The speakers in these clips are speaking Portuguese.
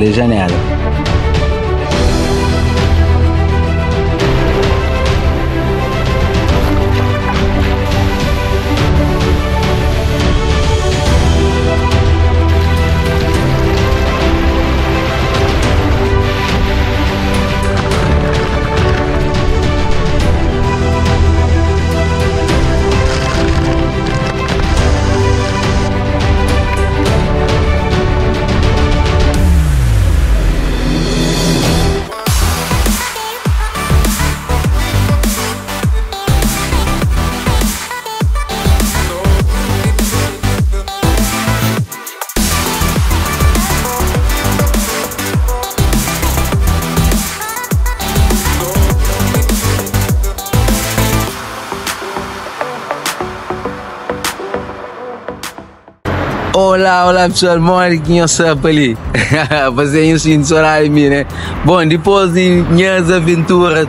telejanela. Olá, olá pessoal, mora aqui eu sou ali. Fazer isso em horário né? Bom, depois de minhas aventuras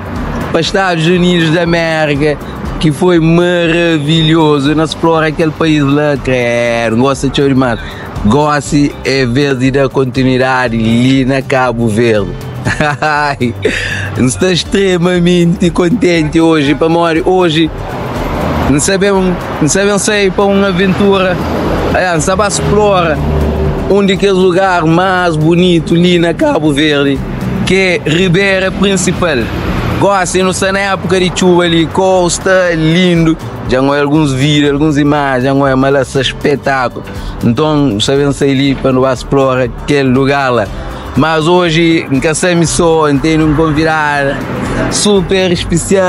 para Estados Unidos da América, que foi maravilhoso. Nós explora aquele país lá, creio, gosta de demais. Gosto é ver da continuidade ali na Cabo Verde. Estou extremamente contente hoje, para morrer hoje. Não sabemos, não sabemos sair para uma aventura é, sabe explora um daqueles lugares mais bonitos ali na Cabo Verde, que é Ribeira Principal. Gosto, não sei na época de chuva ali, costa, lindo. Já não é alguns vídeos, algumas imagens, já não é mais esse espetáculo. Então, sabemos ali para não explorar aquele lugar lá. Mas hoje, em Cassami só, tenho um convidado super especial.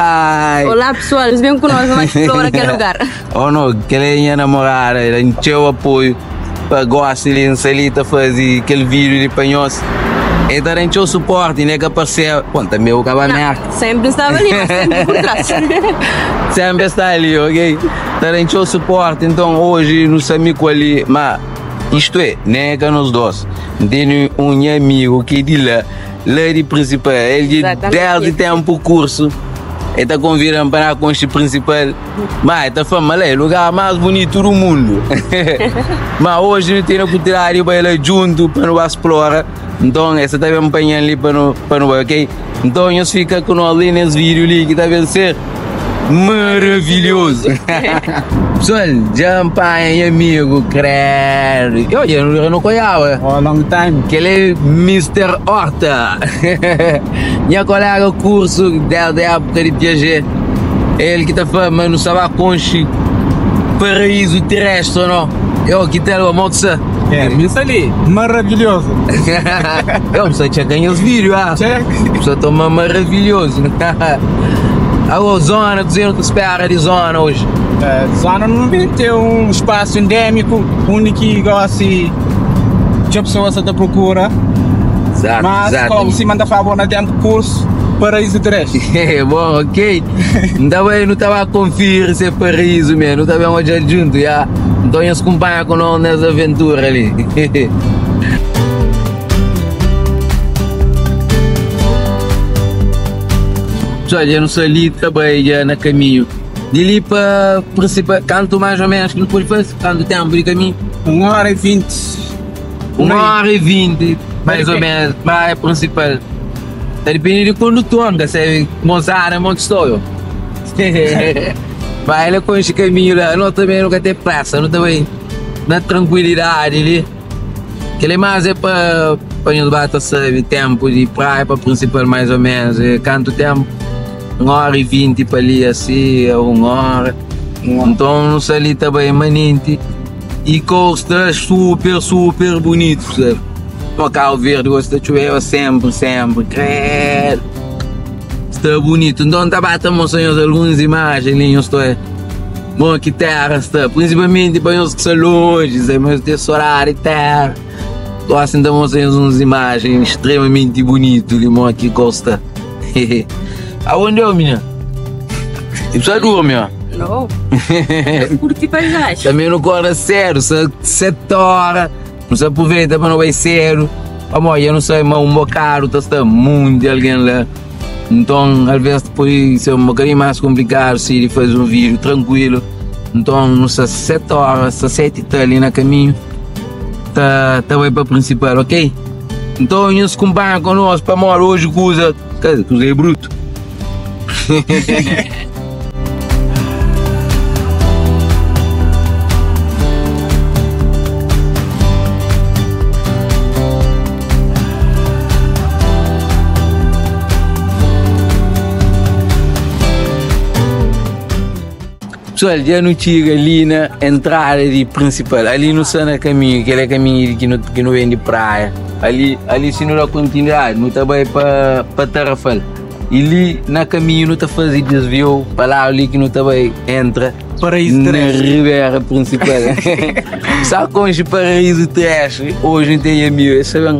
Olá pessoal, eles vêm conosco, vamos explorar aquele lugar. oh não, que ele é minha namorada, encheu apoio para gostar de Salita fazer aquele vídeo de panhoso. Então a gente o suporte, né? Que apareceu. Bom, também o cabaneco. Sempre estava ali, sempre por trás. sempre está ali, ok? Então gente o suporte. Então hoje no Samico ali, mas isto é, nega nos dois. Tenho um amigo que de lá, lá de principal, ele desde tempo curso. Ele está convidando para a concha principal. Mas está falando, é o lugar mais bonito do mundo. Mas hoje não tem que tirar para ele junto para não explorar. Então, essa está me acompanhando ali para não, para não, ok? Então, eu fico com nós ali nesse vídeo ali que está a ser maravilhoso. Pessoal, champanhe, amigo, credo. Eu, eu, não conheço. Oh, long time. Que ele é Mr. Horta. Minha colega curso da época de Piaget. Ele que está falando, não sabe a conche paraíso terrestre, não? Eu que tem uma moto é, isso ali, maravilhoso. eu só tinha ganho os vídeos, ah. Check. Só toma maravilhoso. A zona, dizendo que espera de zona hoje. É, zona não tem ter um espaço endêmico, único que gosta de pessoas da procura. Exato, Mas exato. como se manda favor na tempo curso, paraíso terrestre. É, bom, ok. Então eu não estava a conferir se é paraíso mesmo, não estava onde junto, já. Então eu acompanha com nós nessa aventura ali. Pessoal, eu não sou ali, trabalho na caminho. De ali para principal, canto mais ou menos, que não pode fazer, canto tempo de caminho. Uma hora e vinte. Uma hora e vinte, mais ou menos, para a principal. Está dependendo do condutor, que você moçada, monte estou. Vai ele com esse caminho lá, não também nunca tem pressa, não também na tranquilidade ali. Que ele mais é para para nos bater tempo de praia para principal mais ou menos, é quanto tempo? Uma hora e vinte para ali assim, uma hora. Então não sei ali também manente. E costa super, super bonito, sabe? Uma carro verde gosta de chover sempre, sempre, credo. Está bonito. Então está batendo senhores algumas imagens ali, eu estou Bom, que terra está, principalmente para os que são longe, mas ter horário e terra. Estou assim, damos umas imagens extremamente bonitas ali, aqui costa. Aonde é, menina? E precisa dormir, ó. Não. Curti paisagem. Também não corre sério, sete horas, não se aproveita para não vai sério. Amor, eu não sei, mas um bocado está muito de alguém lá. Então, às vezes, depois, é um bocadinho mais complicado se ele faz um vídeo tranquilo. Então, não sei, sete horas, sete está ali no caminho. Tá, tá vai para o principal, ok? Então, eles acompanham conosco para morar hoje dizer, com os é bruto. Pessoal, já não chega ali na entrada de principal, ali no Sana Caminho, que é caminho que não, que não vem de praia. Ali, ali se não dá continuidade, não está bem para para Tarrafal. E ali na caminho não está fazendo desvio, para lá ali que não está bem entra. Paraíso na Trash. Ribeira principal. Só com os paraíso trash, hoje não tem amigo, sabem?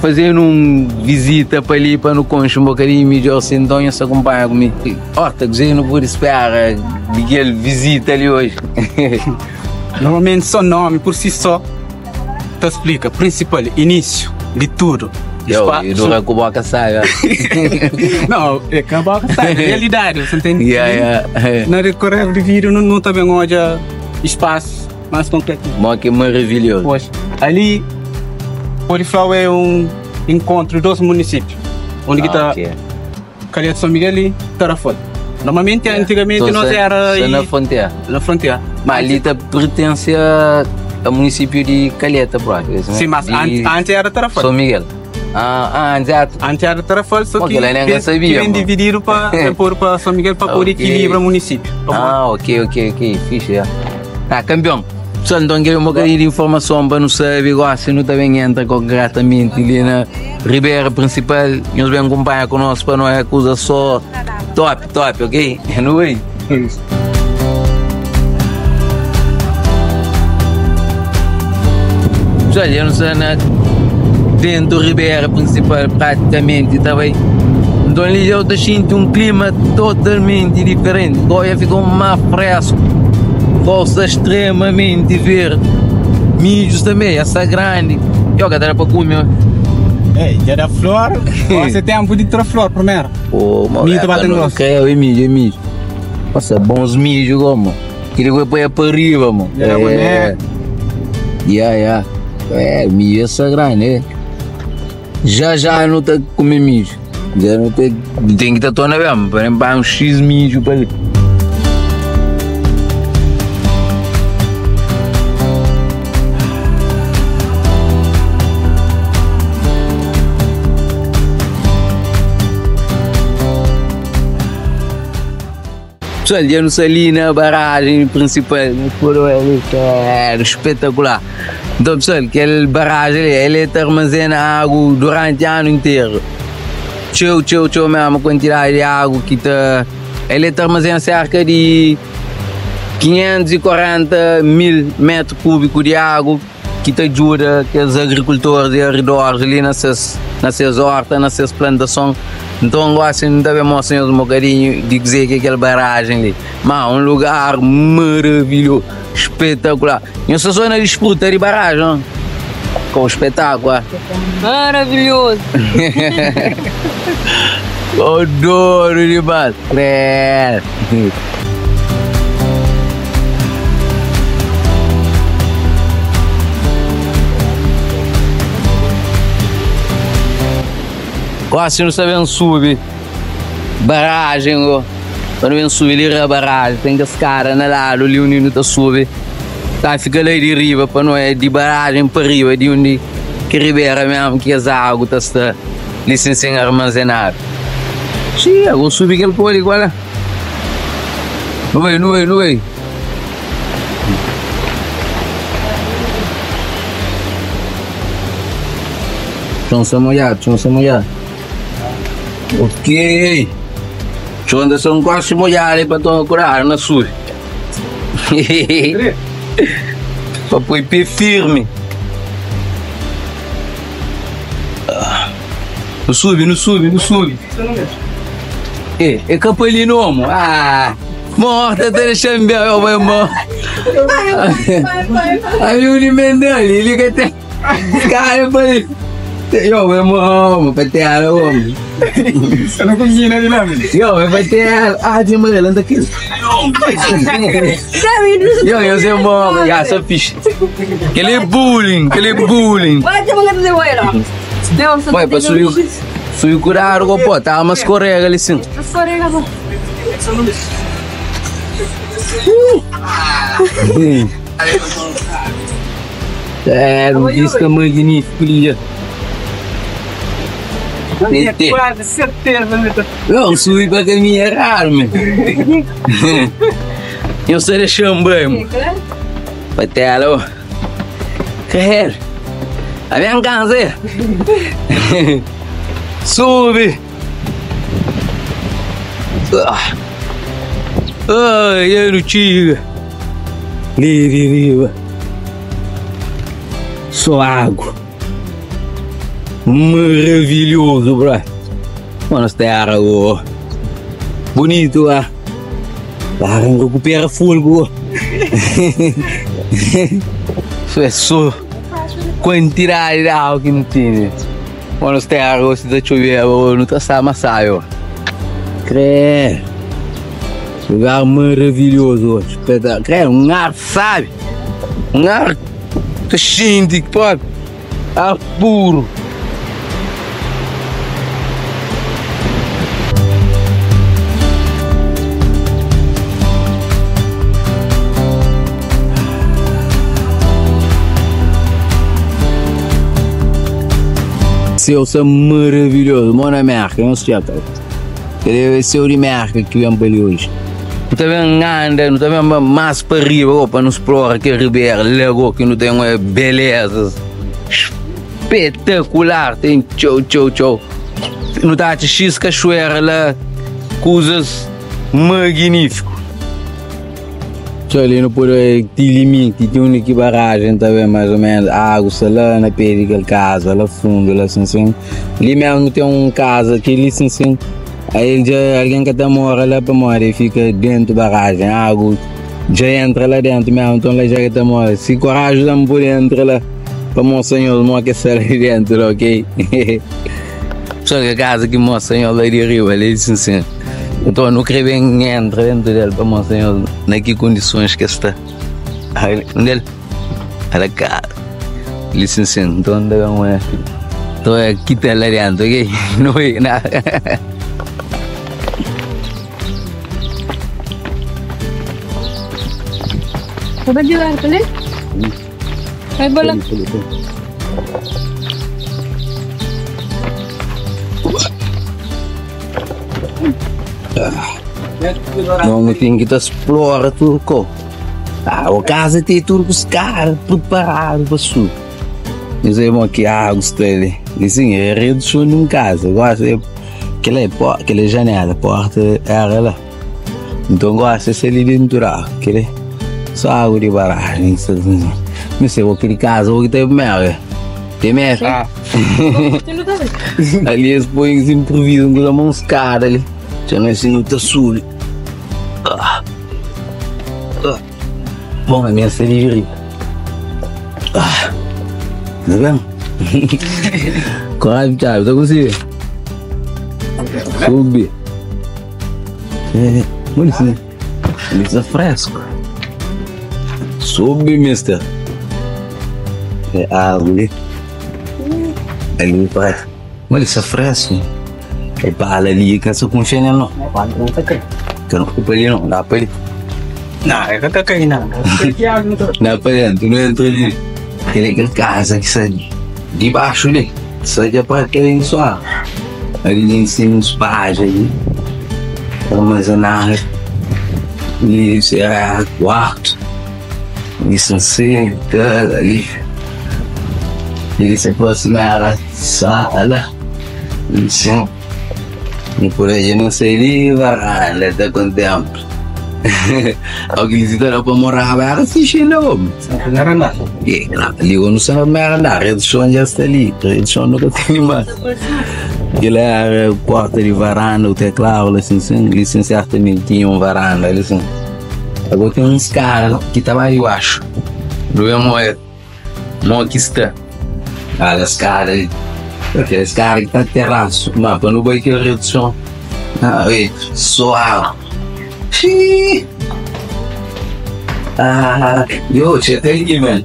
Fazendo uma visita para ali, para no concho um bocadinho melhor, então se acompanha comigo. Ó, tá dizendo por esperar de que ele visita ali hoje. Normalmente só nome por si só te explica. Principal, início de tudo. E do com boca saia. Não, é que a boca sabe, realidade, você entende? Yeah, yeah. Na decorrer de vídeo não, não também olha espaço mais concreto. Mó que maravilhoso. Pois, ali, Poliflau é um encontro dos municípios. Onde Ah, está ok. Calheta São Miguel e Tarrafone. Normalmente, antigamente, Então, nós era aí, na fronteira. na fronteira. Mas ali tá, pertence a- ao município de Calheta, por acaso, né? Sim, mas de antes, era Tarrafone. São Miguel. Ah, ah, exato. Antes era Tarrafone, só que lá que- sabia, vem dividido para pôr para São Miguel para pôr equilíbrio o município. Ah, ok, ok, ok. Fixe, já. Ah, campeão. Pessoal, então quero um bocadinho de informação para não saber, igual se não também entra concretamente ali na Ribeira Principal. E eles vêm acompanhar conosco para não é coisa só top, top, ok? É no way. Pessoal, eu não sei na dentro do Ribeira Principal praticamente também. Então ali eu sentindo um clima totalmente diferente. Goiás ficou mais fresco, roça extremamente verde, milhos também, essa grande. E olha, dá para comer. É, dia da flor, você tem um de outra flor primeiro. Pô, Milho tá batendo gosto. É, é milho, é milho. Nossa, bons milhos, como. Queria que põe para arriba, mano. É, boné. Yeah, yeah. É, milho é sagrado, né? Já, já não tá comer milho. Já não tem. Tem que estar toda mesmo. Para exemplo, um X milho para ali. Pessoal, já não ali na barragem principal, furo ali, que é espetacular. Pessoal, aquela barragem ali, ele armazena água durante o ano inteiro. Tchau, tchau, tchau mesmo, a quantidade de água que está. Ele armazena cerca de 540 mil metros cúbicos de água que te ajuda aqueles agricultores de arredores ali nessas, nessas hortas, nessas plantações. Então, eu que não deve mostrar um bocadinho de dizer que aquela barragem ali. Mas um lugar maravilhoso, espetacular. E essa zona disputa de barragem, não? com o espetáculo. Maravilhoso. Adoro demais. É. Quase não sabendo subir. Barragem, ó. Quando vem subir ali a barragem, tem que cara na ali onde não tá subir. Tá, fica lá de riba, para não é de barragem para riba, de onde que ribeira mesmo, que as águas está licenciando armazenar. Sim, eu vou subir aquele pole igual lá. Não vai, não vai, não vai. Chão se molhado, chão. Ok. Chão anda são quase molhado para tomar curar na sua. para pôr pé firme. Não sube, não sube, não sube. É, é capelino, homo. Ah, morta, tá deixando meu irmão. Aí o Limendel, ele liga até. Cara, falei. Yo, meu irmão, para ter homem. Você não combina de lá, menino. Yo, vai ter água. Ah, tem uma anda aqui. Yo, eu sei, irmão. Já, sou fixe. Aquele bullying, aquele bullying. Vai ter uma de lá. Deus, Ué, pra subir, subir curar, pô, tá uma escorrega ali sim. Escorrega, pô. É, um disco magnífico ali. Tente. Quase certeza? Não, caminho é raro, meu. Eu deixar um banho. Patelo. Quer? A minha casa. Sube. Ah. Ai, eu não tinha. Livre, Só água. Maravilhoso, bro. Mano, terra, ó. Bonito, ó. Lá recupera fôlego. Isso é só quantidade de água que não tem. Mano, terra, se tá chovendo, não tá saindo, Crê. Lugar maravilhoso, espetáculo. Crê, um ar, sabe? Um ar que sente, pode. Ar puro. Seu é maravilhoso, mona merda, não se chata. Queria ser o merda que vem para ali hoje. Não está vendo nada, não está vendo mais para arriba, para não explorar que Ribeira, Lago, que não tem uma beleza espetacular, tem tchau, tchau, tchau. Não está a X cachoeira lá, coisas magníficas. Tchau, ali no tem limite, uma que barragem, vendo mais ou menos, água, salana, perde casa, lá fundo, lá assim, assim. Ali mesmo tem um casa, que ali assim, assim. Aí já, alguém que está mora lá para morar e fica dentro da barragem, água, já entra lá dentro mesmo, então lá já que está mora. Se coragem dá por dentro lá, para o senhor não aquecer ali dentro, ok? Só que a casa que o senhor lá de rio, ali assim, assim. Então não queria bem entrar dentro dele para o senhor, em que condições que está. Aí, onde Olha cá. Licença, então onde é um é? Então é aqui tá lá dentro, ok? Não é nada. Coba jual boleh? Saya boleh. Vamos tem que explorar tudo com. Ah, o casa tem tudo caras preparados para sul. Dizemos que a água está ali. Dizem, é redução num casa. Gosta de aquela, aquela janela, porta era lá. Então gosta de ser dentro da aquele só água de barragem. Não sei, aquele casa, o que tem merda. Tem merda? Ah. ali eles põem com as mãos caras ali. É tá sul. Ah. Ah. Bom, a minha. Ah. Tá vendo? Coragem, Thiago, tá conseguindo? Subir. É, olha isso, né? É fresco. Sube, mister. É árvore. Ali para. Olha isso é fresco. Ali, que essa com chinelo não. Que não fica ali não, dá para ele. Não, é que cair não. Dá para dentro, não entra ali. Aquele aquela casa que sai de baixo ali. Sai de para aquele só. Ali em cima uns páginas aí. Armazenar. Isso é quarto. Isso assim, tudo ali. Ele se aproximava sala. Isso. E por aí não sei livrar, ele está com tempo. Alguém se dá para morar agora se chilou. E ali eu não sei mais andar, a redução já está ali, a redução nunca tem mais. Ele era o quarto de varanda, o teclado, licenciado, licenciado também tinha um varanda, assim. Agora tem uns caras que estavam aí, eu acho. Não é uma, uma que está. Olha os caras aí. Aqueles caras que estão no terraço. Mas para não ver aquela redução. Ah, ei, suave. Ah, yo, c'è te lì, man.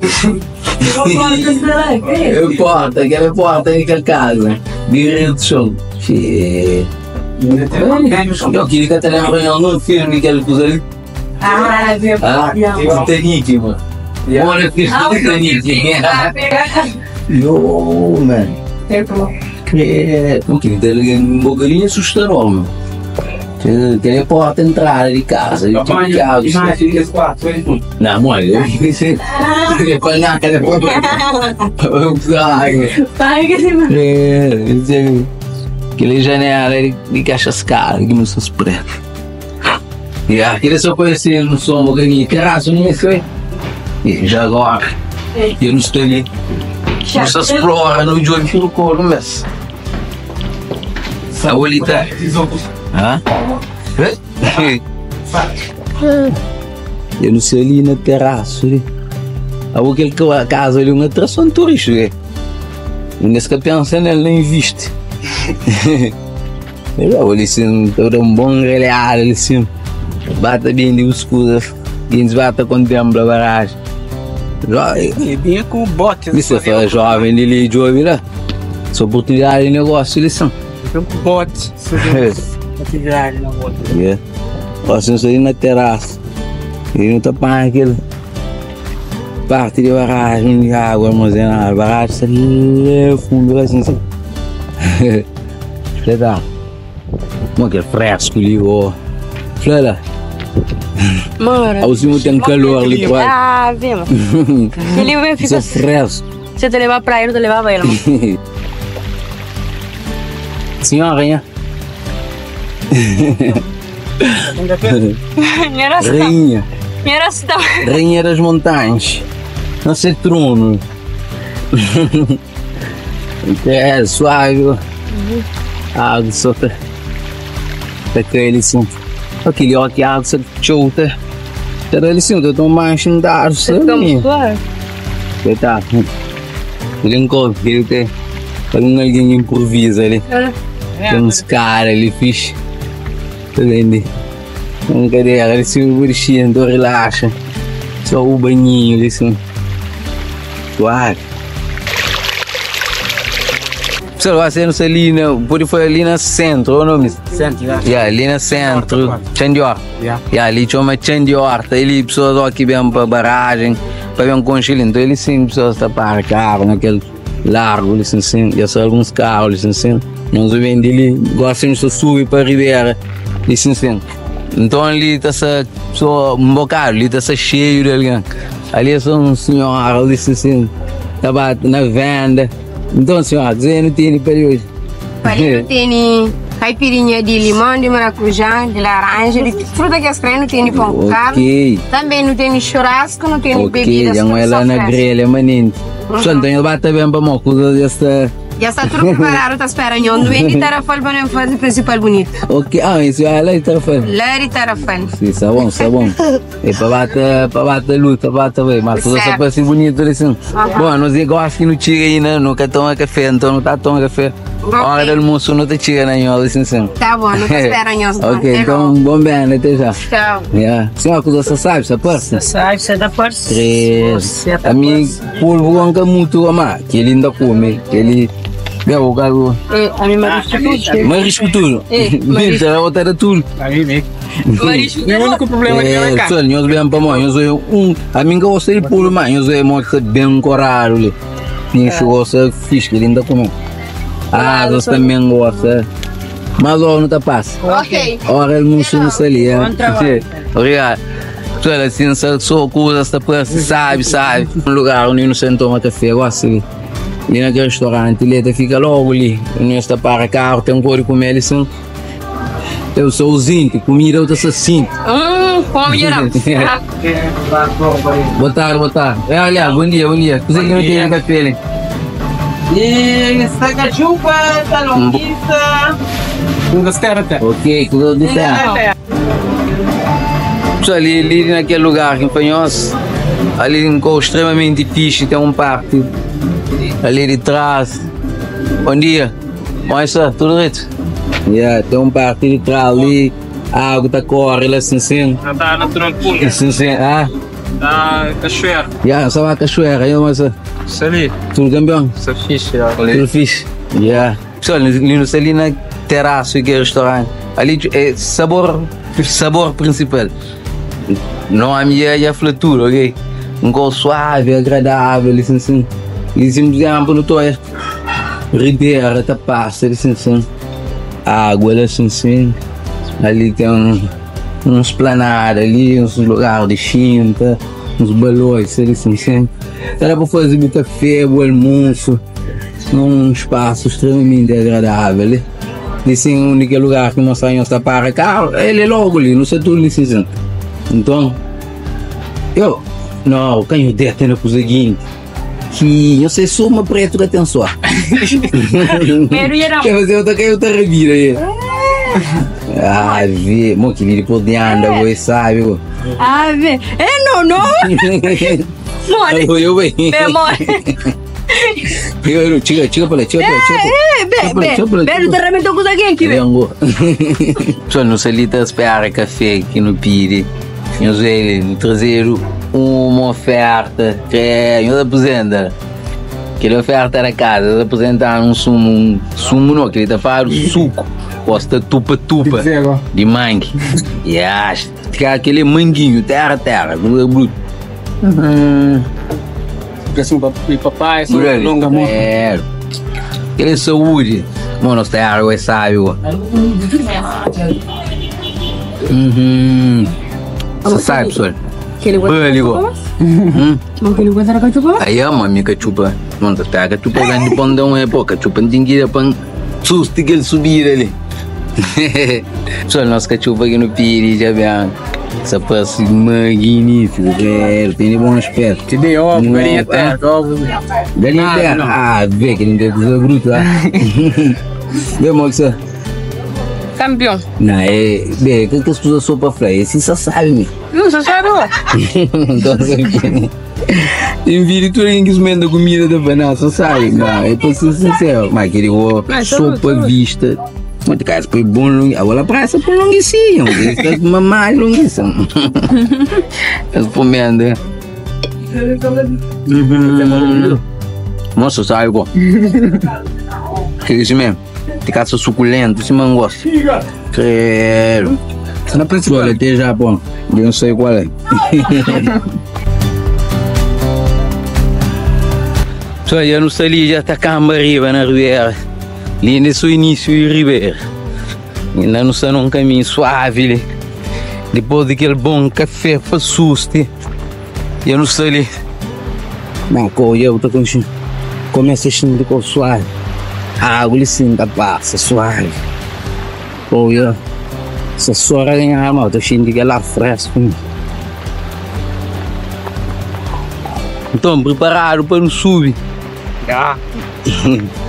E porta, che le porta di quel casa. Direzione. Sì. Io chi che te ne avrei un film di quel cosa lì. Ah, é Ah, Titanic, mano. Buona film Titanic. Yo, man. Boccolino su sta roba. Cioè, che le porta entrare di casa, di tutti gli auto. No, muore, che poi neanche le può usare. Pai, que se Che le janelle di caixa scala, che non sono spread. Yeah, che adesso poi se non sono che mi terrazzo non mi sei. E già agora, io non sto lì. Non si esplora, non giochi più con me. Abuelita. Ah? Eu não sei ali na terraço ali. Há aquele ca- caso ali, uma atração turística. Ainda se que pensa nele, nem viste. Eu ali assim, todo um bom relhado ali assim. Bata bem de escudo. E eles bata com tempo a. E vinha com bote. isso é jovem ele jovem lá. Essa oportunidade de negócio eles são. Com bote. Atividade na moto. Yeah. Passam isso aí na terraça. E não tá para aquele. Parte de barragem de água armazenada. Barragem ali fundo assim. assim. Legal. Como que é fresco ali, ó. Ao cimo tem calor ali quase. Ah, vemos. Ele é ficar. fresco. Se eu te levar pra ele, eu te levava ele. mano. Senhorinha. Rainha. Não. Rainha das montanhas. Não sei trono. é suave. A água só tá. Tá com ele. Aquele ó que a água só chuta. Era ele assim, eu tô mais um dado, Ficamos sabe? suave. Tá. Ele encontra, ele tem. Quando alguém improvisa ali. Tem uns caras ali, fixe. Tá vendo? Brincadeira, eles se burchiam, então relaxa. Só o banhinho ali, assim. Suave. Pessoal, você não sei ali? Por foi ali no centro, o nome? Já. Yeah, ali no centro, Chandior. Yeah. Yeah, ali chama Chandior, tá ali pessoas aqui vêm para barragem, para ver um conchilho, então ele sim, pessoas tá para carro, naquele largo, ali sim, sim, e só alguns carros, ali sim, sim. Nós vem dele, gostam de subir para a ribeira, ali sim, sim. Então ali tá essa pessoa, um bocado, ali tá essa cheio de alguém. Ali é só um senhor, ali sim, sim, tá na venda. Então, senhor, dizer não tem para hoje. Palito tem caipirinha de limão, de maracujá, de laranja, de fruta que as crianças não tem pão com carne. Ok. Também não tem churrasco, não tem Ok, bebidas. yang tudo ela só na fresco. grelha, maninho. Pessoal, então ele bate bem para uma coisa desta. Já está tudo preparado, tá esperando. Não vem de tarafal para não fazer principal bonito. Ok, ah, isso é ela e falando. Lá de tarafal. Sim, tá bom, tá bom. E para bater, para bater luta, bate bem, mas tudo só para ser bonito assim. Bom, nós igual que não tira aí, né? Nunca toma café, então não tá tomando café. A hora do almoço não te né? Nhola, assim, assim. Tá bom, não tá esperando. Ok, então, bom bem, né? Até já. Tchau. Yeah. Senhora, coisa você sabe, essa passa? Sai, você dá força. Três. A mim, polvo anga muito ama, que ele ainda come, que ele. Gabo, gabo. A minha marisco tudo. Marisco tudo. É, Marisco, a outra era tudo. Aí vem. Marisco E o único problema é que É, é só nós bem para mim, nós é um, a mim que eu sei pulo mais, nós é muito bem corado ali. Tem a fixe, que ele ainda come. Ah, nós também gosta. Mas ó, não tá passa. Ok. Ora, ele não se ali, é. Obrigado. Pessoal, assim, só coisa, esta peça, sabe, sabe. Um lugar onde não se toma café, eu gosto ali. E naquele restaurante, ele fica logo ali. Não está para carro, tem um cor de comer ali, assim. Eu sou o zinco, comida eu sou cinco. Hum, come geral. Boa tarde, boa tarde. É, olha, bom dia, bom dia. Você que não tem café ali? E essa cachupa, talonista. Um das caras até. Ok, tudo de certo. Pessoal, ali, ali naquele lugar em Panhos, ali em cor extremamente fixe, tem um parque ali de trás. Bom dia. Bom, isso, tudo reto? Yeah, tem um parque de trás ali, a água está correndo assim, assim. Não tá na tranquila. Assim, assim, ah, Da cachoeira. Yeah, só a cachoeira, eu, mas ali. tudo campeão. É fixe, ó. Tudo fixe. Yeah. Pessoal, ali no ali na terraço aqui é restaurante. Ali é sabor, sabor principal. Não a minha é a flatura, ok? Um gosto suave, agradável, assim, assim. E sempre exemplo, no toia. Ribeira, tá passa, assim, assim. Água, assim, assim. Ali tem um, uns planadas ali, uns lugares de chinta, uns balões, assim, assim. Era para fazer um café, o almoço num espaço extremamente agradável. Esse é o único lugar que nós saímos da para cá, ele é logo ali, no setor licença. Então, eu, não, tenho ideia coisa seguinte, que eu sei só uma preto que tem só. Pero Quer fazer outra, quer outra revira aí. Ah, vê, mo que ele pode andar, você sabe. Mo. Ah, vê. Eh, não, não. Mole. Eu, eu, bem. Bem, mole. Eu, chica, chica para lá, chica para lá, chica para lá. Eh. Bem, chapa. não terramento com aqui, bem. Lengo. Só no salita esperar café aqui no Piri. Eu sei, no traseiro, uma oferta que é, eu apresenta. Aquela oferta era casa, eles apresentaram um sumo, um sumo não, que ele está falando suco. Posta tupa-tupa de mangue. E acho que é aquele manguinho, terra-terra, bruto, bruto. Uhum. Um e papai, longa mão. É. Aquele saúde. Mano, você é ó. Uhum. Você sabe, Bali, ó. Hum. Aí é uma minha cachupa. Mano, pega cachupa grande um é pô, cachupa não tem que ir para susto que ele subir ali. Pessoal, nosso cachupa aqui no Piri, já vem. Essa passe magnífica, velho. Tem bom aspecto. Te dei ovo, Não, galinha é. terra, ovo. Galinha terra? não. Ah, vê que não tem coisa bruta lá. Vê, moça. Campeão. Não, é. Vê, o que que as pessoas são para frente? Assim só sabe, me. Não, você sabe, ó. Então, assim. Tem vídeo tudo alguém que esmenda comida da banana, só sabe. Não, é para ser sincero. Mas aquele Mas, sopa vista. Mas cara, foi bom longo. Agora para essa por longuicinho. Está com uma mais longuição. As pomenda. Uhum. Nossa, sabe, pô. Que isso mesmo? Tem caça suculento, esse man gosta. Quero. Na principal. Olha, até já, pô. Eu não sei qual é. Só eu não sei ali, já está camba arriba na Ribeira. Ali nesse início de Ribeira. Ainda não sei num caminho suave. Depois daquele bom café para susto. Eu não sei ali. Não, eu com Começa a sentir com suave. A água ali sim, da passa, suave. Pô, eu. Se sora ganhar, mal, sentindo que ela fresco. Então, preparado para não subir. Já.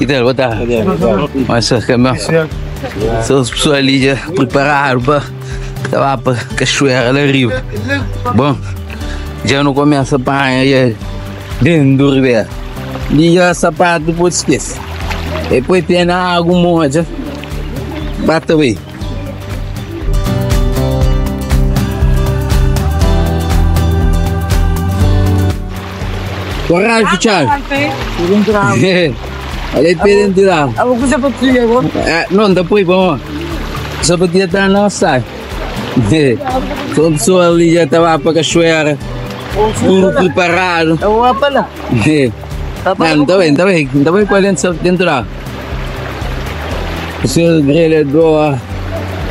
Que tal, boa tarde. Mas, caminhão. São as pessoas ali já prepararam para estava para cachoeira lá arriba. Bom, já não começa a apanhar já dentro do ribeiro. E já sapato depois esquece. Depois tem na água um monte. Bata aí. Coragem, Thiago. Olha aí, dentro lá. Eu vou fazer para filha agora. É, não, depois bom. Só podia estar na sai. Toda a pessoa ali já estava para a cachoeira. Tudo preparado. Vou para lá. Não, está bem, está bem. Está bem para dentro, dentro lá. O seu grelhador,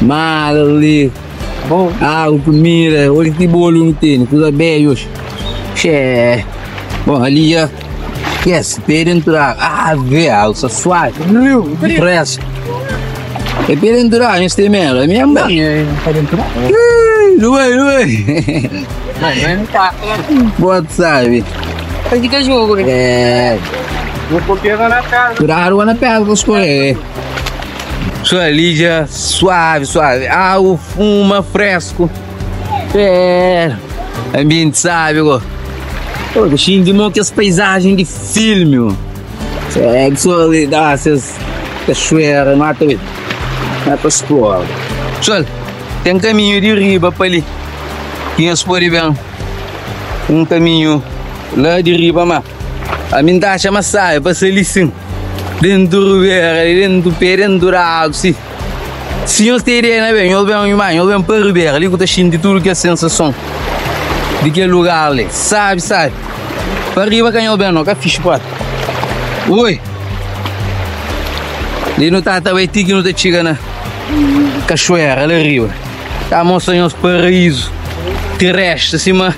mal ali. Bom. Água, comida, olha que bolo não tem, tudo bem hoje. Xé. Bom, ali já. Entrar. Ah, vê, água só suave. Não, Fresco. É para entrar neste merda, é mesmo? Para dentro. Não é, não é. Não, tá. Boa sabe. Faz que jogo, né? É. Vou copiar na casa. Tirar água na pedra para escolher. Sua Lídia, suave, suave. Água, fuma, fresco. É. Ambiente sabe, ó. Pô, deixinho de mão que as paisagens de filme. É, ali dá essas cachoeiras, mata. Vai pra escola. Pessoal, tem um caminho de riba para ali. Quem as pode ver? um caminho lá de riba, mas a minha taxa mas sai para ser lição dentro do ribeiro, dentro do pé, dentro água, sim. Se eu teria, né, bem, eu venho mais, eu venho para o ribeiro, ali que eu estou tudo que é sensação de que lugar ali, sabe, sabe? Para riba que eu venho, não, que fixe, pode. Oi. Ali tata vai ter que não te chega na cachoeira, ali riba. Tá mostrando os paraísos terrestres, assim, mas...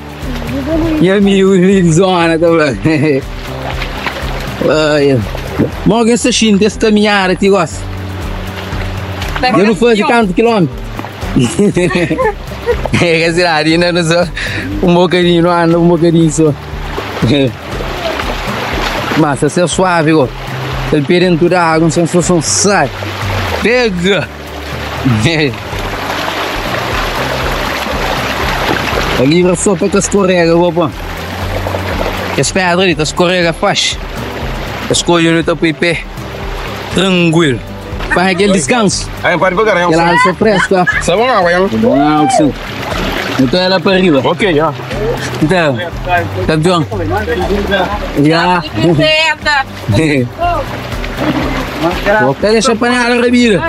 E amigo, zona, tá vendo? Olha. Morgan essa China, desse caminhar aqui, gosta. Eu não fui de quantos quilômetros? É, quer dizer, ali não é só um bocadinho, não anda um bocadinho só. Mas se é suave, ó. Ele dentro da água, uma sensação sai. Pega! Ali era só para que escorrega, opa. As pedras ali, escorrega fácil. Escolhe no teu pé. Tranquilo. Faz aquele descanso. Aí, pode pegar, hein? Aquela alça fresca. Tá bom, água, hein? Bom, não, sim. Então ela para arriba. Ok, já. Então, campeão. Já. Certa. Vou pegar essa panela, Rabira.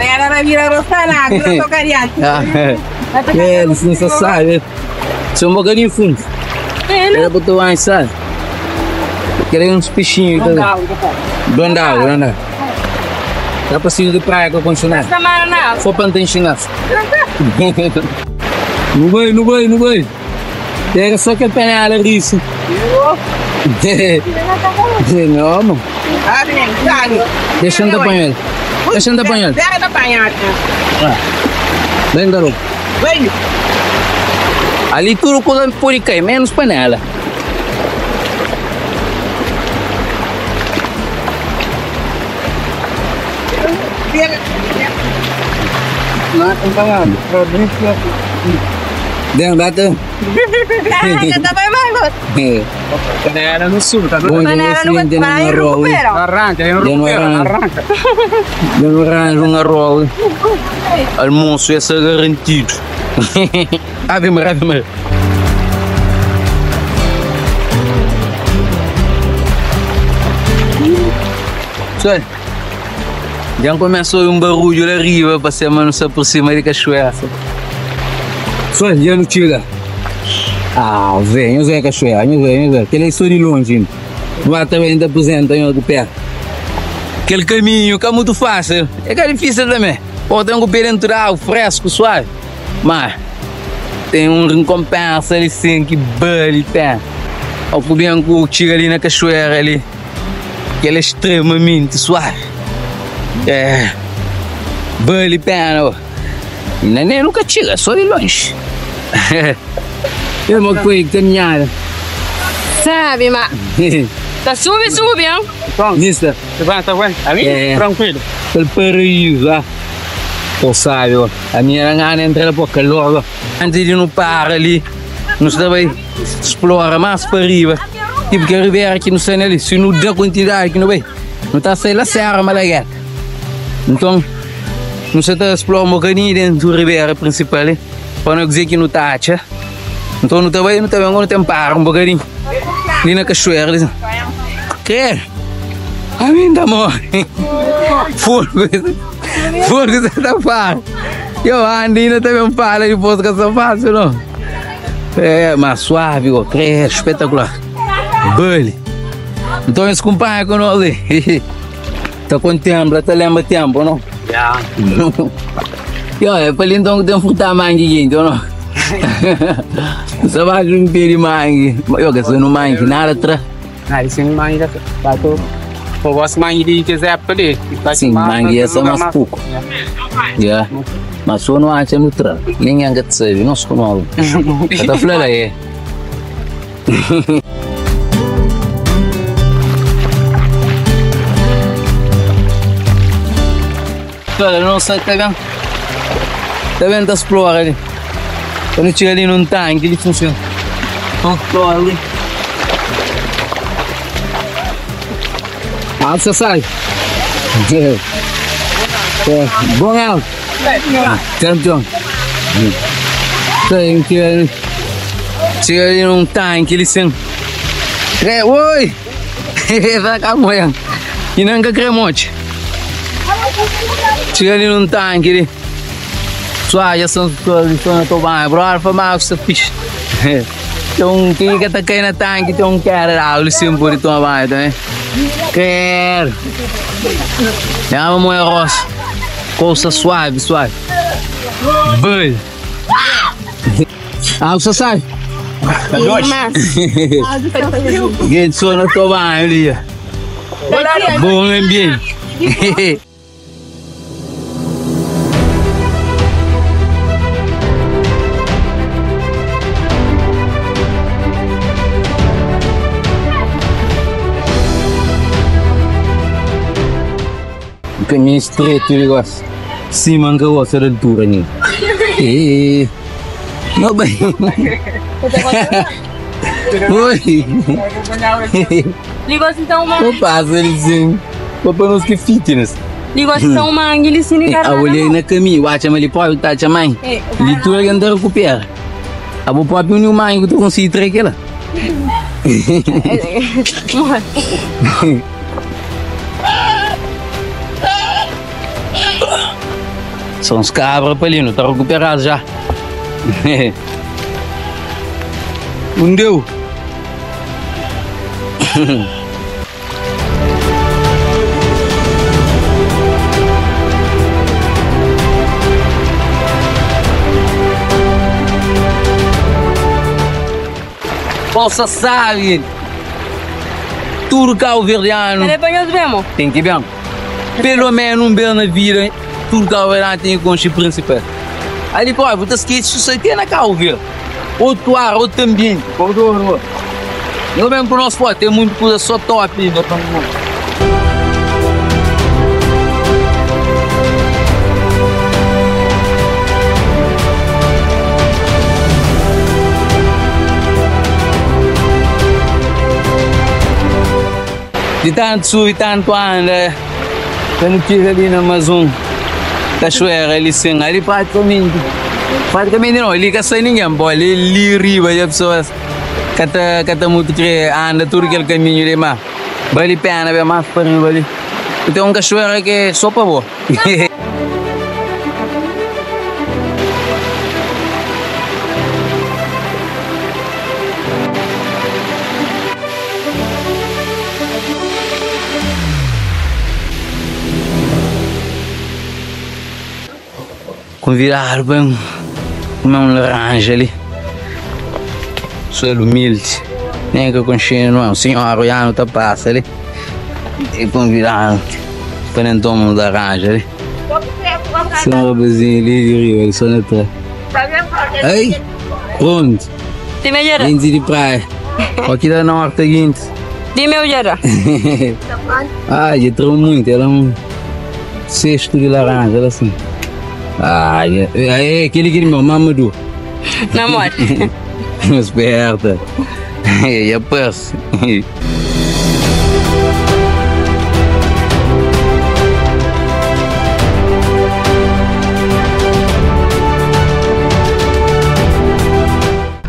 Era na vira rosana, não tocaria. Ah, é, licença, sabe? Só um bocadinho fundo. Era para tu mais, sabe? Queria uns peixinhos. Tá? Blondal, para sair de praia com condicionado. Sama na. For para não ter enxingaço. Não vai, não vai, não vai. Pega só que panela, isso. Não, mano. Bem, sabe. Deixa eu apanhar ele. Deixa eu apanhar da panhada. Vem, garoto. Vem. Ali tudo pode cair, menos panela. Não, não pagando. Dentro tá bem mais Panela no sul, tá Bom, Panela dia, não vai seguinte, parar não e rola. recupera. Arranca, eu Eu não arranco. arranca. Eu não arranjo uma rola. Almoço esse é garantido. Ave Maria, Ave Maria. Senhor, já começou um barulho lá arriba para ser mano só por cima de cachoeira. Senhor, já não chega. Ah, vem, venho cachoeira, venho, eu venho. Aquele é só de longe. Vai também ainda aposenta em outro pé. Aquele caminho que é muito fácil. É que é difícil também. Pô, tem um pé natural, fresco, suave. Mas tem um recompensa ali sim, que bale tem. O Cubianco chega ali na cachoeira ali. Que ele é extremamente suave. É. Pena, ó. E nem nunca chega, é só de longe. Eu não fui caminhada. Sabe, mas tá sube, sube, hein? Vista? Tá bem, tá bem. Ali, É. tranquilo. Aquele paraíso, ah. Pô, sabe, ó. A minha gana entra por calor, ó. Antes de não parar ali, nós também explora mais para arriba. Tipo que a ribeira aqui no céu ali, se não dá quantidade aqui no bem, não está a sair lá serra, malagueta. Então, não está a explorar um bocadinho dentro da ribeira principal, ali, para não dizer que não está, tchá. Então, não está bem, não está bem, para um bocadinho. Ali na cachoeira, ali. Que? A tá morre. Fogo. Fogo você tá fácil. Eu ando ainda também um fala de posto que essa fácil, não. É, mas suave, creio, espetacular. Bully. Então esse companheiro com nós ali. Tá com tempo, tá lembra tempo, não? Já. E olha, para ele então tem um frutar mangue, então não. Só vai um pé de mangue. Eu que sou no mangue, nada atrás. Ah, isso é mangue. Tá, tô... Pô, gosto mangue de quiser época ali. Tá Sim, mangue é só mais pouco. Ya. Masuk no acha no tra. Yang yang kat saya, no sekolah. Kata fula lah ya. Cara, não sei, tá vendo? Tá vendo? Tá explora ali. Quando chega ali num tanque, ele funciona. Então, explora ali. Ah, você sai. É, bom alto. Campeão. Tem que Chega ali num tanque, ele. Cre... Oi! Vai cá, moia. E não que cremote. Chega ali num tanque, ele. Suave, já são todos na tua banha, bro. Alfa mal, você fixe. Então, quem que tá caindo na tanque, tem um cara lá, ele sempre por tua banha também. Quero. Chama moia roça. Coça suave, suave. Boi. Ah, você sai. Gente, só na tua banha ali. Bom ambiente. Estreito o negócio. Cima que eu da altura, né? E... Não bem. Oi. Ligos então uma. O passa ele assim. Papai nos que fitness. Ligos então uma angili sini A olhei na caminho, acha ali pode tá chamando. Litura que anda recupera. A bo pode unir uma que tu consegue trazer São os cabras, Palino, tá recuperado já. Não deu. Possa sabe. Tudo cá o verdeano. Ele banhos mesmo. Tem que ver. Pelo menos um belo na vida, o tem com o principal. Aí depois, você esquece isso aqui na cá o ver. Outro ar, outro ambiente. Outro. Eu mesmo pro nosso tem muita coisa só top ainda pra. De tanto sul e tanto anda, quando tira ali na Amazon, cachoeira, ali sim, ali praticamente, praticamente não, ali que sai ninguém, pô, ali, ali riba, as pessoas, kata, kata muito que anda tudo aquele caminho ali, mas, bali pena, bem mais para riba ali. Então, um cachoeira que é só para boa. Convidar bem comer um laranja ali. Suelo humilde. Nem que eu conchei, não é? Um senhor já não tá passa ali. E convidar para não tomar um laranja ali. Senhor rapazinho ali de rio, ele só trás. Ei, pronto. Dime Yara. Vem de praia. Aqui da norte seguinte. Dime Yara. ah, já trouxe muito, ela é um cesto de laranja, ela assim. Ah, é, é aquele que meu Mamadou. Namor. Esperta. A paz.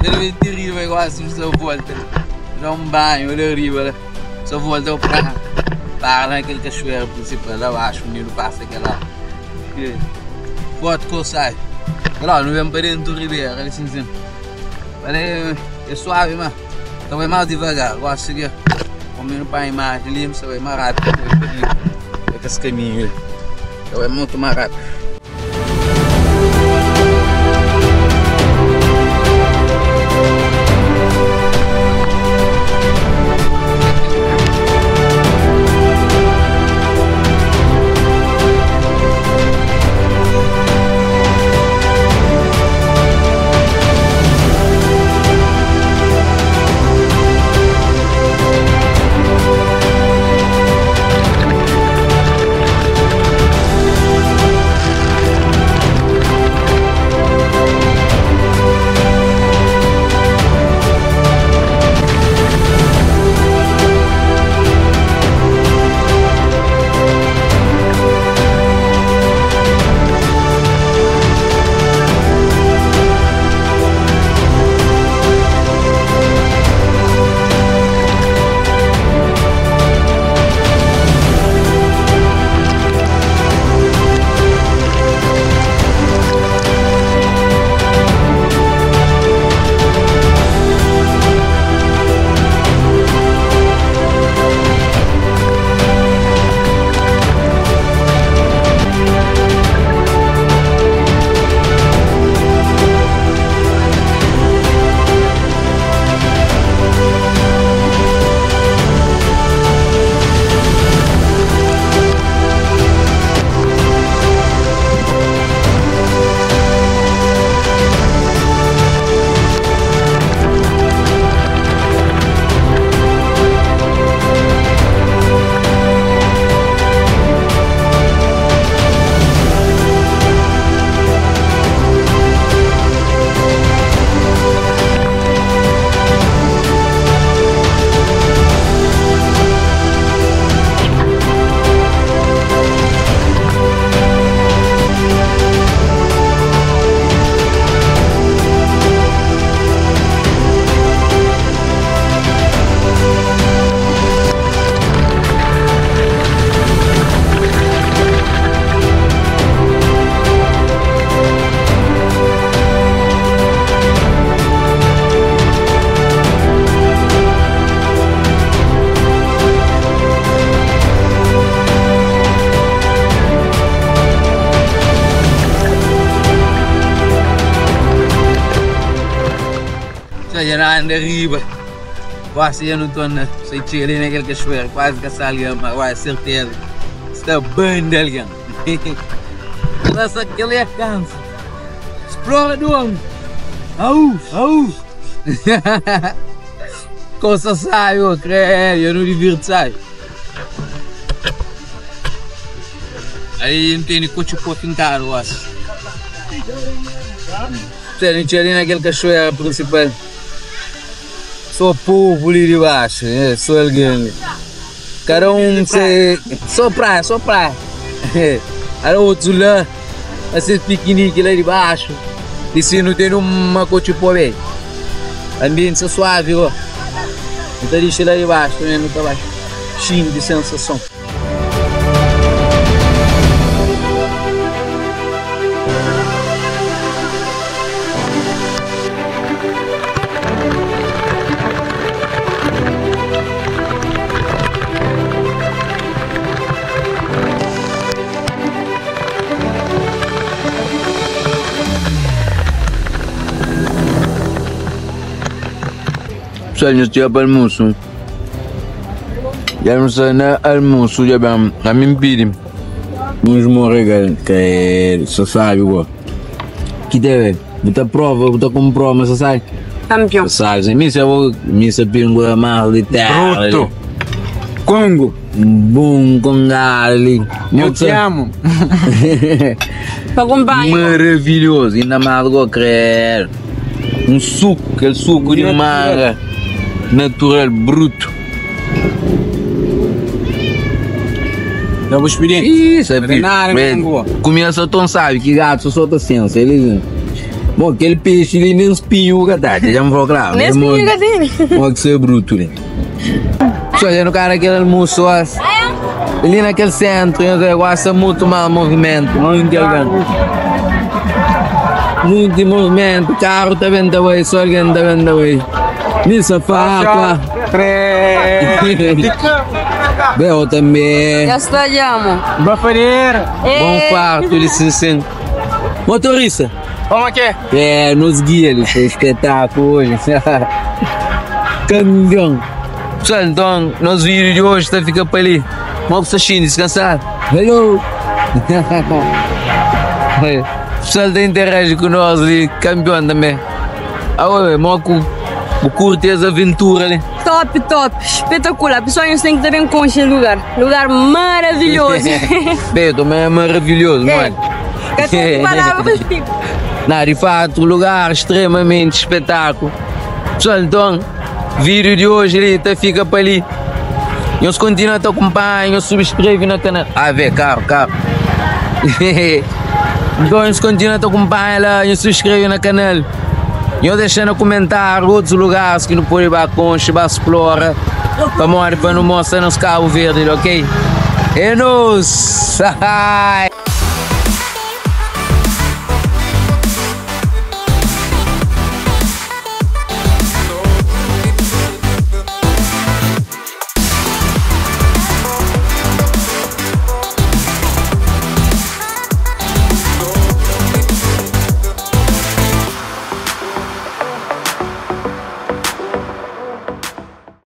Ele de riba igual assim, só volta. Dá um banho, olha riba, né? só volta para para naquele cachoeiro principal lá abaixo, o Nilo passa aquela. Pode coçar. Olha, não vem para dentro assim, assim. É, é suave, mas então é mais devagar. Gosto de seguir comendo para a imagem ali, você vai mais rápido. É com esse caminho, então é muito mais rápido. Não anda arriba. Quase eu não estou na. Sei ali naquele cachoeiro, quase que alguém, mas vai, certeza. Está bem de alguém. Lança aquele é cansa. Explora do homem. Au, au. Coisa sai, eu creio, eu não divirto sai. Aí não tem nem coche por pintar, eu acho. Você não ali naquele cachoeiro principal. Só povo ali de baixo, é, só alguém. Cada um se. Só praia, só praia. Era outro lá, esses piqueniques lá de baixo. E se não tem uma por aí. Ambiente suave, ó. Então deixa lá de baixo, também não tá baixo. Cheio de sensação. Almoço. Já não sei na almoço, já bem, a mim pedim. Uns morregal, que é, só sabe, ó. Que deve, botar prova, botar como prova, mas só sai. Campeão. Se eu, me se pingo mal de terra. Bruto. Congo. Bom com ali. Eu te amo. Maravilhoso, ainda mais do que crer. Um suco, aquele suco de manga. Natural, bruto. Dá uma experiência. Isso, é né, Congo? Começa tão sabe que gato só solta ciência. Eles. Bom, aquele peixe ali nem espinho, tá? Já me falou claro. Nem espinho dele. Pode ser bruto, né? Só já no cara aquele almoço, ali naquele centro, eu gosto muito mal movimento, muito elegante. Muito movimento, carro tá vendo away, só alguém tá vendo away. Faca, Três. Bel também. Já estadiamo. Bafareira. Bom quarto, licença. Motorista, Vamos aqui. é, nos guia, ele fez espetáculo hoje. Caminhão. Pessoal, então, nosso vídeo de hoje está fica para ali. Vamos para China descansar. Hello! Pessoal da interage com nós ali, campeão também. Ah, ué, moco, o curte as aventuras. Top, top. Espetacular. Pessoal, vocês têm que estar bem com este lugar. Lugar maravilhoso. Bem, também é maravilhoso, não é? Eu palavras. Não, de fato, lugar extremamente espetáculo. Pessoal, então, vídeo de hoje ali, tá, fica para ali. E os continuam a te acompanhar, subscreve no canal. Ah, vê, carro, carro. então, eles continuam a te acompanhar lá e subscreve no canal. E eu deixando comentar outros lugares que não pode ir para morrer, para não mostrar nos Cabo Verde, ok? É nos!